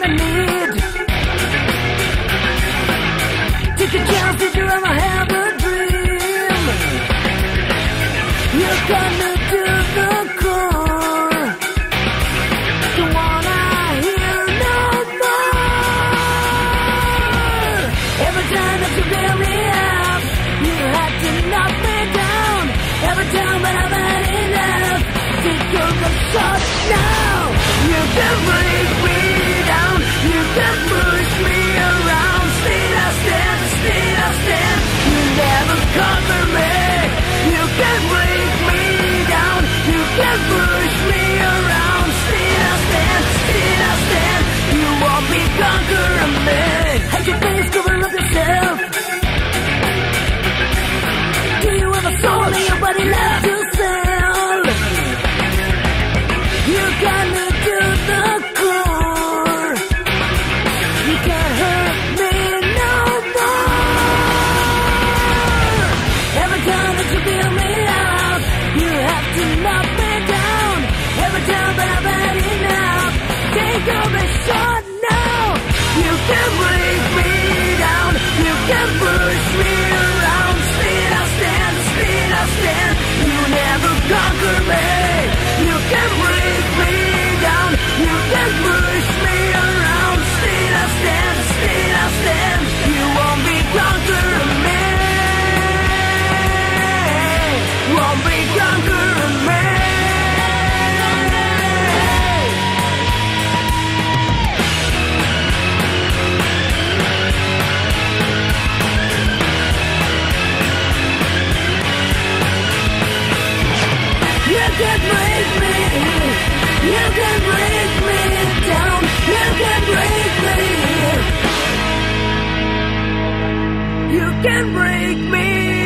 gonna need. Take a chance, if you ever have a dream? You're gonna do the core. Don't wanna hear no more. Every time that you build me up, you have to knock me down. Every time that I've had enough, think you're the now. Now. You can break me down, you can push me around. Still I stand, still I stand. You never conquer me. You can break me down, you can push me around. Still I stand, still I stand. You won't be conquering me. Won't be conquering can break me. You can break me down. You can break me. You can break me